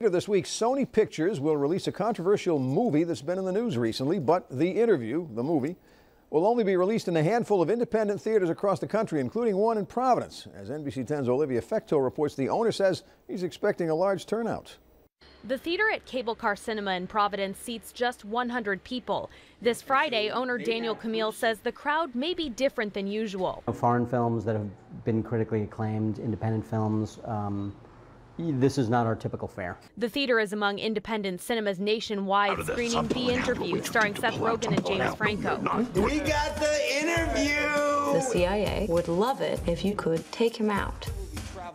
Later this week, Sony Pictures will release a controversial movie that's been in the news recently, but The Interview, the movie, will only be released in a handful of independent theaters across the country, including one in Providence. As NBC 10's Olivia Fecteau reports, the owner says he's expecting a large turnout. The theater at Cable Car Cinema in Providence seats just 100 people. This Friday, owner Daniel Kamil says the crowd may be different than usual. Foreign films that have been critically acclaimed, independent films, um, this is not our typical fare. The theater is among independent cinemas nationwide, screening The Interview, starring Seth Rogen and James Franco. We got the interview! The CIA would love it if you could take him out.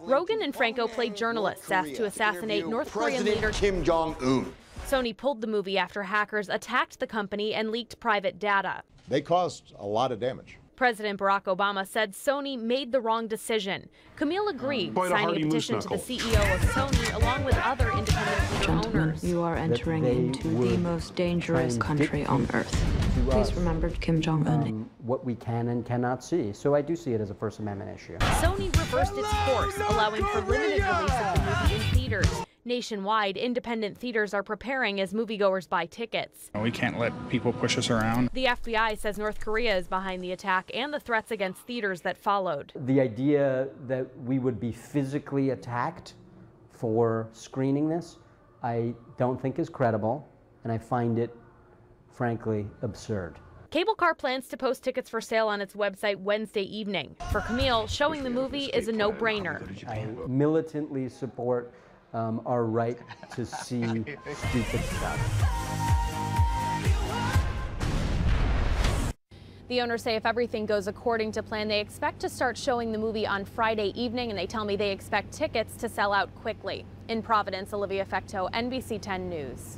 Rogen and Franco played journalists asked to assassinate North Korean leader Kim Jong Un. Sony pulled the movie after hackers attacked the company and leaked private data. They caused a lot of damage. President Barack Obama said Sony made the wrong decision. Kamil agreed, Quite signing a hearty petition to the. CEO of Sony along with other independent theater Gentlemen, owners. you are entering into the most dangerous country on earth. Please remember Kim Jong Un. um, what we can and cannot see. So I do see it as a First Amendment issue. Sony reversed its course, allowing for limited release of the movie in theaters. Nationwide, independent theaters are preparing as moviegoers buy tickets. We can't let people push us around. The FBI says North Korea is behind the attack and the threats against theaters that followed. The idea that we would be physically attacked for screening this, I don't think is credible, and I find it, frankly, absurd. Cable Car plans to post tickets for sale on its website Wednesday evening. For Kamil, showing the movie is a no-brainer. I militantly support um, our right to see stupid stuff. The owners say if everything goes according to plan, they expect to start showing the movie on Friday evening, and they tell me they expect tickets to sell out quickly. In Providence, Olivia Fecteau, NBC 10 News.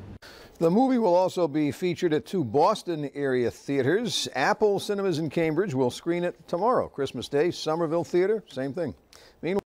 The movie will also be featured at two Boston area theaters. Apple Cinemas in Cambridge will screen it tomorrow, Christmas Day. Somerville Theater, same thing. Meanwhile,